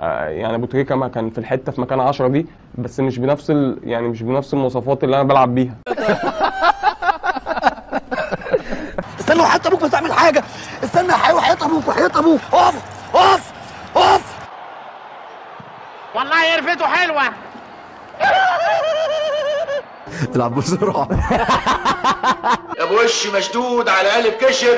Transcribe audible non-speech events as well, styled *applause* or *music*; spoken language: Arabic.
آه، يعني أبو تريكة ما كان في الحتة في مكان 10 دي بس مش بنفس ال... يعني مش بنفس المواصفات اللي أنا بلعب بيها. *laughs* استنى وحياة أبوك ما تعمل حاجة. استنى يا حي وحياة أبوك وحياة أبوك. أقف أقف أقف. والله قرفته حلوة. *laughs* العب بسرعة. يا ابو وش مشدود على قلب كشر *laughs*